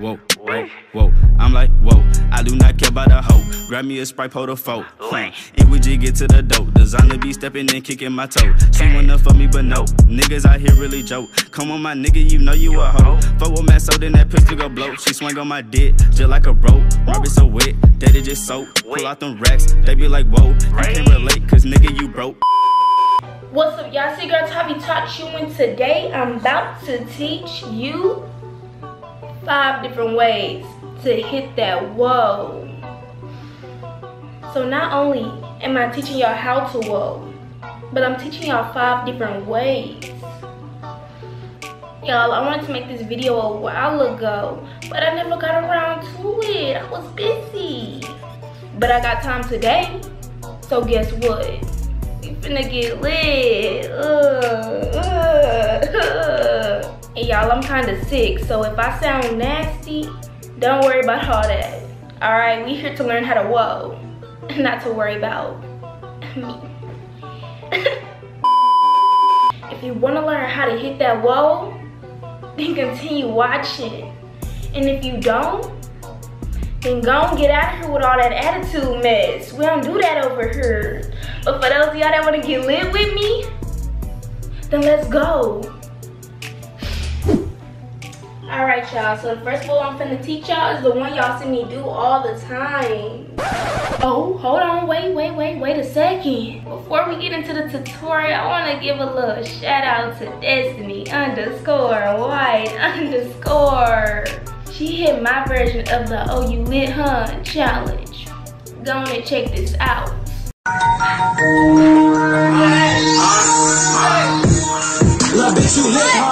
Whoa, whoa, whoa. I'm like, whoa. I do not care about a hoe. Grab me a sprite, pour the folk. Huh. And we just get to the dope. Designer be stepping and kicking my toe. She wanna fuck me, but no. Niggas out here really joke. Come on, my nigga, you know you a hoe. Fuck with Matt, so then that pistol go blow. She swing on my dick, just like a rope. Rub it so wet, that it just soak. Pull out them racks, they be like, whoa. You can't relate, cause nigga, you broke. What's up, y'all? See, girl, Taavi taught you, and today I'm about to teach you five different ways to hit that whoa. So not only am I teaching y'all how to whoa, but I'm teaching y'all five different ways. Y'all, I wanted to make this video a while ago, but I never got around to it. I was busy. But I got time today, so guess what? We finna get lit. Uh, uh, uh. And y'all, I'm kind of sick, so if I sound nasty, don't worry about all that. All right, we here to learn how to whoa, not to worry about me. if you want to learn how to hit that whoa, then continue watching. And if you don't, then go and get out of here with all that attitude mess. We don't do that over here. But for those of y'all that want to get lit with me, then let's go. All right, y'all, so the first move I'm finna teach y'all is the one y'all see me do all the time. Oh, hold on, wait, wait, wait, wait a second. Before we get into the tutorial, I wanna give a little shout out to Destiny underscore white underscore. She hit my version of the Oh You Lit Hun challenge. Go on and check this out. Love bitch, you lit,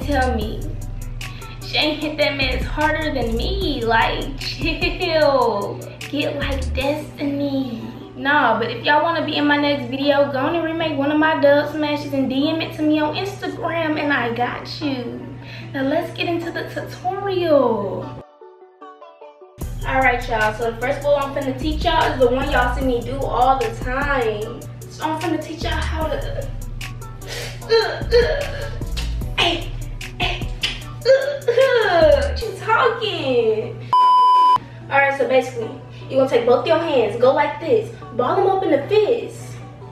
tell me Shane hit that mess harder than me. Like, chill. Get like Destiny. Nah, but if y'all want to be in my next video, go on and remake one of my Dubsmashes and DM it to me on Instagram and I got you. Now let's get into the tutorial. Alright y'all, so the first move I'm finna teach y'all is the one y'all see me do all the time. So I'm finna teach y'all how to... Hey, hey, you talking? Alright, so basically, you're gonna take both your hands, go like this, ball them up in the fist.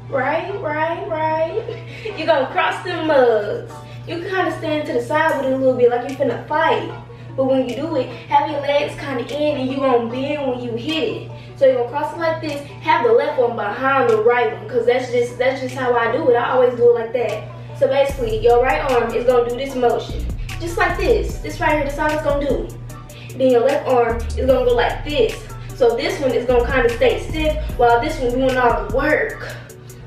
Right, right, right. You're gonna cross them mugs. You can kind of stand to the side with it a little bit like you're finna fight. But when you do it, have your legs kind of in and you're gonna bend when you hit it. So you're gonna cross it like this, have the left one behind the right one, cause that's just that's just how I do it. I always do it like that. So basically, your right arm is gonna do this motion. Just like this. This right here, that's all it's gonna do. Then your left arm is gonna go like this. So this one is gonna kind of stay stiff while this one doing all the work.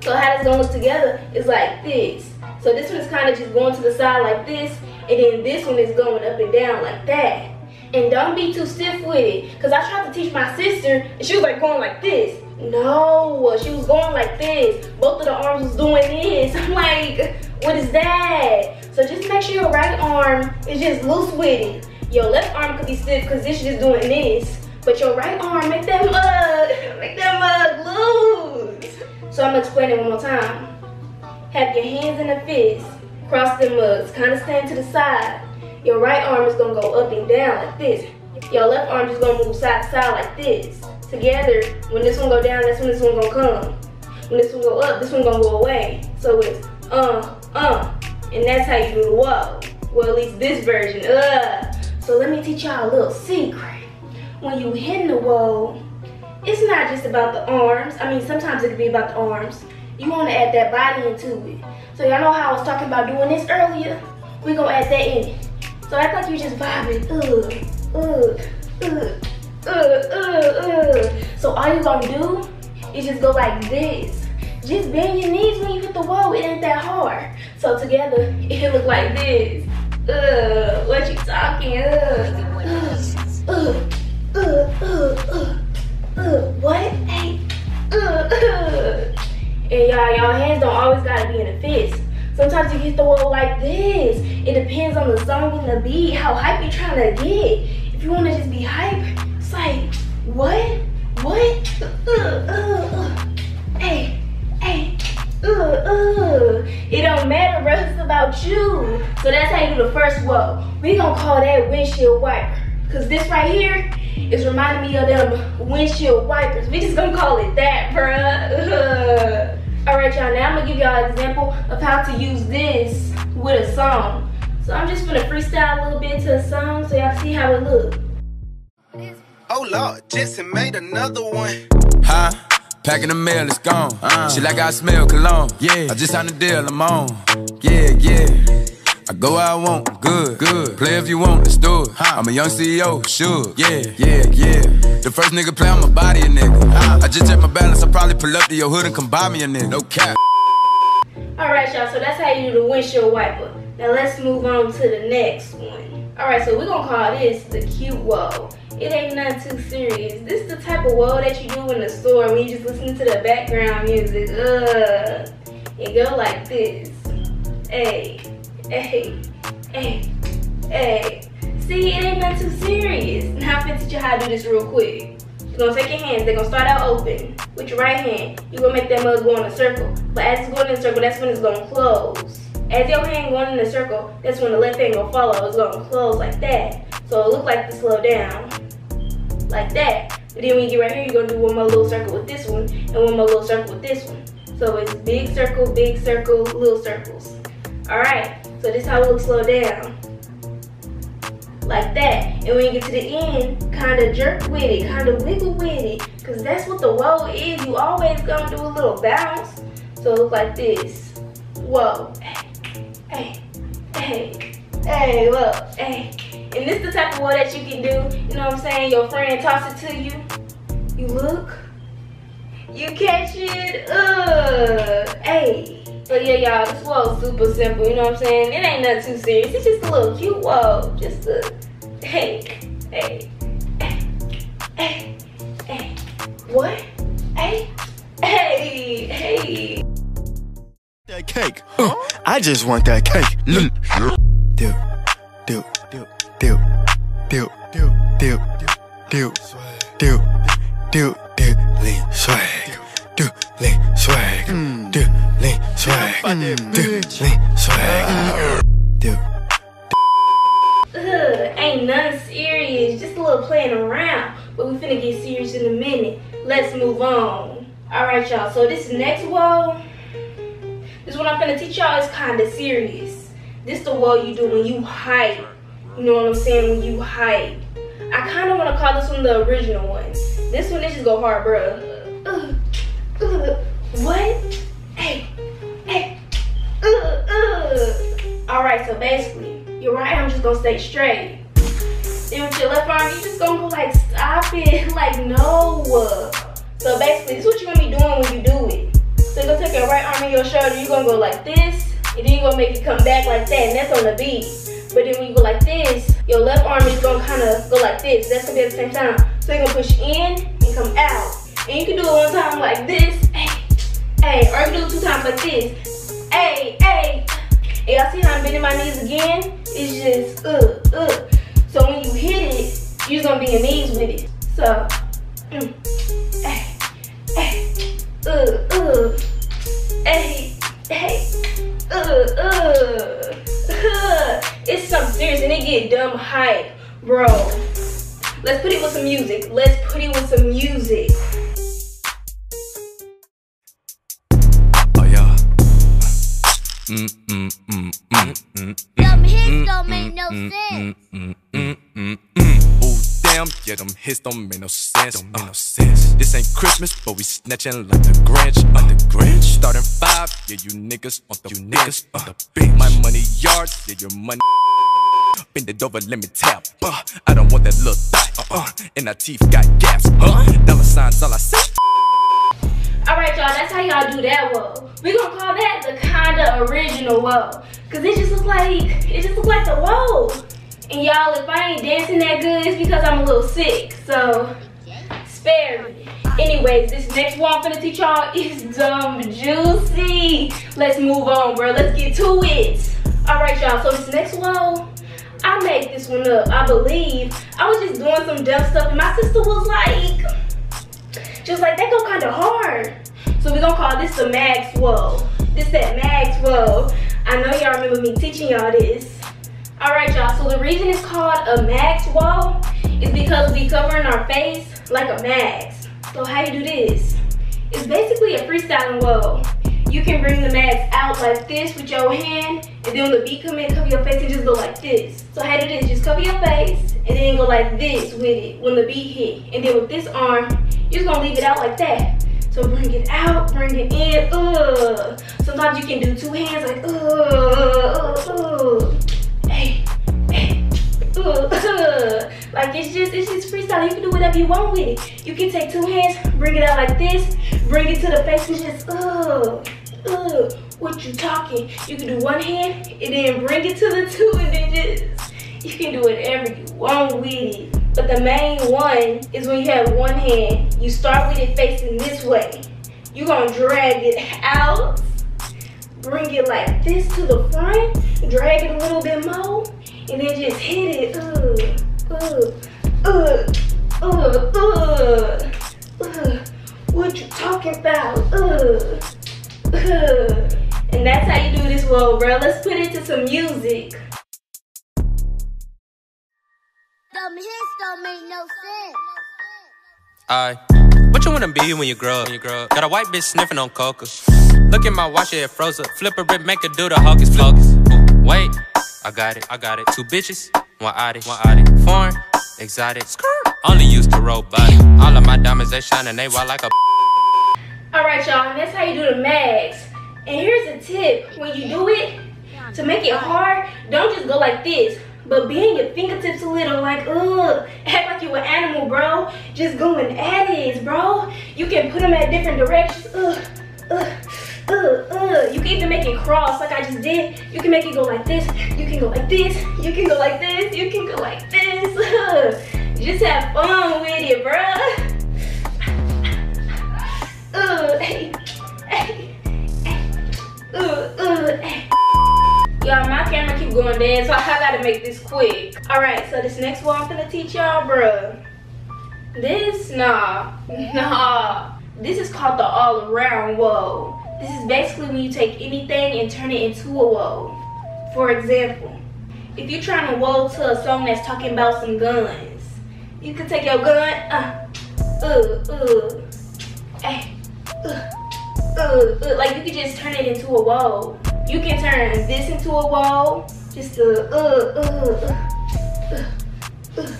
So how it's gonna look together is like this. So this one's kind of just going to the side like this, and then this one is going up and down like that. And don't be too stiff with it, because I tried to teach my sister, and she was like going like this. No, she was going like this. Both of the arms was doing this. I'm like, what is that? So just make sure your right arm is just loose with it. Your left arm could be stiff because this is doing this. But your right arm, make that mug, make that mug loose. So I'm gonna explain it one more time. Have your hands in the fist, cross the mugs, kind of stand to the side. Your right arm is gonna go up and down like this. Your left arm is gonna move side to side like this. Together, when this one go down, that's when this one gonna come. When this one go up, this one gonna go away. So it's uh, uh, and that's how you do the whoa. Well, at least this version, uh. So let me teach y'all a little secret. When you hitting the whoa, it's not just about the arms. I mean, sometimes it can be about the arms. You want to add that body into it. So y'all know how I was talking about doing this earlier? we gonna add that in. So act like you're just vibing. Ugh, ugh, ugh, ugh, ugh, ugh. So all you gonna do is just go like this. Just bend your knees when you hit the wall. It ain't that hard. So together, it look like this. Ugh, what you talking? Ugh, ugh, ugh, ugh, ugh, ugh. What? Hey. Uh, uh. And y'all, y'all hands don't always gotta be in a fist. Sometimes you hit the wall like this. It depends on the song and the beat, how hype you're trying to get. If you wanna just be hype, it's like, what? What? Uh, uh, uh. Hey, hey. Uh, it don't matter, bro. About you. So that's how you do the first whoa. We gonna call that windshield wiper. Cause this right here is reminding me of them windshield wipers. We just gonna call it that, bruh. Alright, y'all. Now I'm gonna give y'all an example of how to use this with a song. So I'm just gonna freestyle a little bit to a song so y'all see how it look. Oh Lord, Jetson made another one. Huh? Packing the mail, it's gone. Uh, Shit like I smell cologne. Yeah. I just signed a deal, I'm on. Yeah, yeah. I go where I want, good, good. Play if you want, let's do it. I'm a young CEO, sure. Yeah, yeah, yeah. The first nigga play on my body, a nigga. I just check my balance, I probably pull up to your hood and come buy me a nigga. No cap. Alright, y'all, so that's how you do the windshield wiper. Now let's move on to the next one. Alright, so we're gonna call this the cute whoa. It ain't nothing too serious. This is the type of whoa that you do in the store when you just listen to the background music. Ugh. It go like this. Hey, hey, hey, hey. See, it ain't nothing too serious. Now I'm gonna teach you how to do this real quick. You're gonna take your hands, they're gonna start out open. With your right hand, you're gonna make that mug go in a circle. But as it's going in a circle, that's when it's gonna close. As your hand going in a circle, that's when the left hand gonna follow. It's gonna close like that. So it look like to slow down. Like that. But then when you get right here, you're gonna do one more little circle with this one and one more little circle with this one. So it's big circle, big circle, little circles. Alright, so this is how it looks slow down. Like that. And when you get to the end, kind of jerk with it, kind of wiggle with it. Because that's what the whoa is. You always gonna do a little bounce. So it look like this. Whoa. Hey, hey, hey, hey, whoa, hey. And this the type of whoa that you can do. You know what I'm saying? Your friend toss it to you. You look. You catch it. Ugh. Hey. So yeah, y'all, this whoa super simple. You know what I'm saying? It ain't nothing too serious. It's just a little cute whoa. Just a hey, hey, hey, hey, hey. What? Hey, hey, hey. That cake. Uh, I just want that cake. Playing around. But we finna get serious in a minute. Let's move on. Alright, y'all, so this next whoa, this one I'm finna teach y'all is kinda serious. This is the whoa you do when you hype. You know what I'm saying? When you hype. I kinda wanna call this one the original one. This one, they just go hard, bruh. Ugh, ugh, what? Hey, hey, ugh, ugh. Alright, so basically, your right arm just gonna stay straight. With your left arm, you just gonna go like, stop it. Like, no. So basically, this is what you're gonna be doing when you do it. So you're gonna take your right arm and your shoulder, you're gonna go like this, and then you're gonna make it come back like that, and that's on the beat. But then when you go like this, your left arm is gonna kinda go like this. That's gonna be at the same time. So you're gonna push in and come out. And you can do it one time like this, hey, hey, or you can do it two times like this, hey, hey. And y'all see how I'm bending my knees again? It's just, uh, uh. So when you hit it, you're gonna be knees with it. So, mm, hey, hey, uh, uh, hey, hey, uh, uh, uh. It's something serious and it get dumb hype, bro. Let's put it with some music. Let's put it with some music. Hits don't make no sense. Don't make no sense. This ain't Christmas, but we snatching like the Grinch. Like the Grinch. Starting five, yeah, you niggas on the you niggas on the bench. My money yards, yeah, your money. Bend it over, let me tap. Uh, I don't want that little thigh. Uh, uh, and our teeth got gaps. Uh, dollar signs, all I see. Alright, y'all, that's how y'all do that whoa. We gonna call that the kinda original whoa. Cause it just look like, it just look like the whoa. And y'all, if I ain't dancing that good, it's because I'm a little sick. So, spare me. Anyways, this next one I'm finna teach y'all is dumb juicy. Let's move on, bro. Let's get to it. Alright, y'all, so this next whoa, I made this one up, I believe. I was just doing some dumb stuff and my sister was like, just like that go kind of hard. So we're gonna call this the Maxwell. This that Maxwell. I know y'all remember me teaching y'all this. Alright y'all, so the reason it's called a Maxwell is because we covering our face like a mask. So how you do this? It's basically a freestyling wall. You can bring the mask out like this with your hand, and then when the beat come in, cover your face and just go like this. So how do this? Just cover your face, and then go like this with it when the beat hit. And then with this arm, you're just gonna leave it out like that. So bring it out, bring it in, uh. Sometimes you can do two hands like, uh, uh, uh. Like it's just, it's just freestyle. You can do whatever you want with it. You can take two hands, bring it out like this, bring it to the face and just, uh, uh. What you talking? You can do one hand and then bring it to the two and then just, you can do whatever you want with it. But the main one is when you have one hand, you start with it facing this way. You're gonna drag it out, bring it like this to the front, drag it a little bit more, and then just hit it. Uh, uh, uh, uh, uh, uh. What you talking about? Uh, uh. And that's how you do this well, bro. Let's put it to some music. Them hits don't make no sense. I. What you wanna be when you grow up? When you grow up. Got a white bitch sniffing on coca. Look at my watch, it froze up. Flip a rip, make her do the hocus pocus. Wait, I got it, I got it. Two bitches, one Audi, one Audi. Foreign, exotic. skirt. Only used to roll body. All of my diamonds, they shining, they wild like a. Alright, y'all, that's how you do the mags. And here's a tip. When you do it, to make it hard, don't just go like this. But bend your fingertips a little, like, ugh. Act like you an animal, bro. Just going at it, bro. You can put them at different directions. Ugh, ugh, ugh, ugh. You can even make it cross like I just did. You can make it go like this. You can go like this. You can go like this. You can go like this. Just have fun with it, bro. Ugh, uh, hey, hey, hey. Ugh, ugh, hey. Y'all, my camera keep going dead, so I gotta make this quick. Alright, so this next one I'm gonna teach y'all, bruh. This, nah, nah. This is called the all-around whoa. This is basically when you take anything and turn it into a whoa. For example, if you're trying to whoa to a song that's talking about some guns, you could take your gun, uh, uh, uh, hey, uh, uh, uh, like you could just turn it into a whoa. You can turn this into a wall. Just a uh uh uh uh uh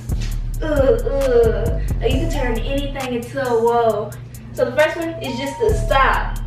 uh. uh. Like you can turn anything into a wall. So the first one is just to stop.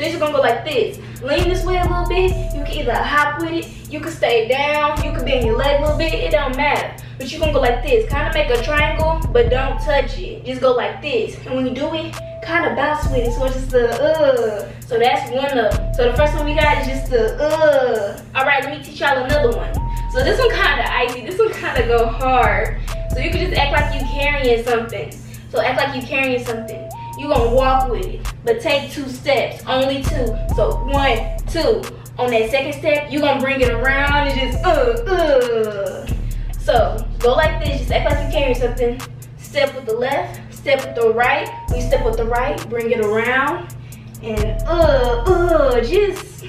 So you're just gonna go like this. Lean this way a little bit. You can either hop with it, you can stay down, you can bend your leg a little bit, it don't matter. But you're gonna go like this. Kind of make a triangle, but don't touch it. Just go like this. And when you do it, kind of bounce with it. So it's just the uh. So that's one of. So the first one we got is just the uh. All right, let me teach y'all another one. So this one kind of icy. This one kind of go hard. So you can just act like you carrying something. So act like you carrying something. You gonna walk with it, but take two steps, only two. So one, two. On that second step, you're gonna bring it around and just uh uh. So go like this. Just act like you carrying something. Step with the left step with the right. You step with the right, bring it around. And uh, uh, just,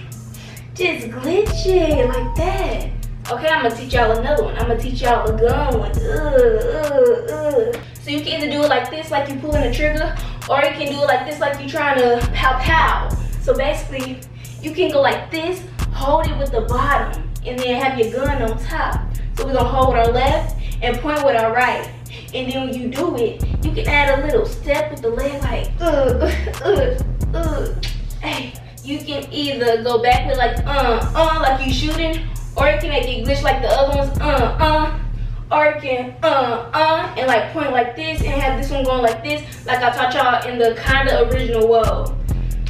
just glitch it like that. Okay, I'm gonna teach y'all another one. I'm gonna teach y'all a gun one. Uh, uh, uh. So you can either do it like this, like you're pulling a trigger, or you can do it like this, like you're trying to pow pow. So basically, you can go like this, hold it with the bottom, and then have your gun on top. So we're gonna hold with our left and point with our right. And then when you do it, you can add a little step with the leg like, uh, uh, uh. Hey, you can either go back with like, uh, uh, like you shooting, or you can make it glitch like the other ones, uh, uh. You uh, uh, and like point like this and have this one going like this, like I taught y'all in the kinda original world.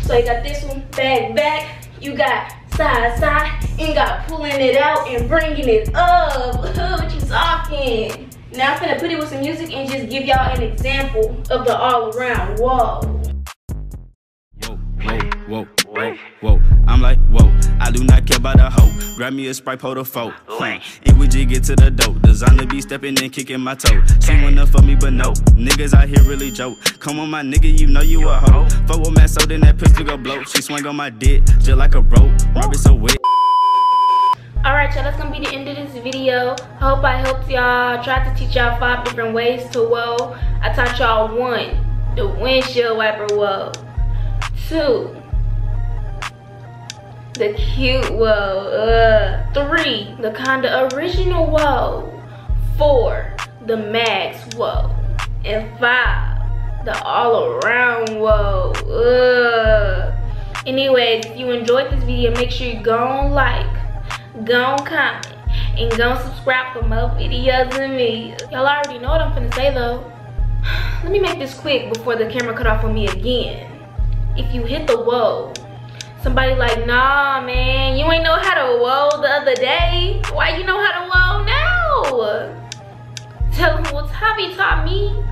So you got this one, back, back. You got side, side, and got pulling it out and bringing it up. what you talking? Now I'm gonna put it with some music and just give y'all an example of the all around whoa. Whoa, whoa, whoa. Wait. Whoa, I'm like, whoa, Do not care about a hoe. Grab me a sprite, pour the folk. And hmm. we just get to the dope. Designer be stepping in, kicking my toe. She wanna me, but no. Niggas out here really joke. Come on, my nigga, you know you a hoe. Fuck with Matt, so then that pistol go blow. She swing on my dick, just like a rope. It so wet. Alright y'all, that's gonna be the end of this video. Hope I helped y'all. Tried to teach y'all five different ways to whoa. I taught y'all one, the windshield wiper whoa. Two, the cute whoa. Uh, three, the kinda original whoa. Four, the max whoa. And five, the all around whoa. Uh. Anyways, if you enjoyed this video, make sure you go on like, go on comment, and go on subscribe for more videos of me. Y'all already know what I'm finna say though. Let me make this quick before the camera cut off on me again. If you hit the whoa, somebody like, nah man, you ain't know how to whoa the other day. Why you know how to whoa now? Tell them what Taavi taught me.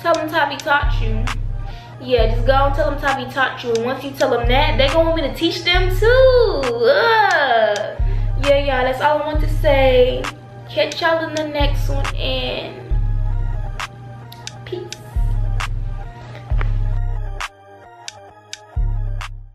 Tell them Taavi taught you. Yeah, just go and tell them Taavi taught you. And once you tell them that, they gonna want me to teach them too. Ugh. Yeah, y'all, that's all I want to say. Catch y'all in the next one and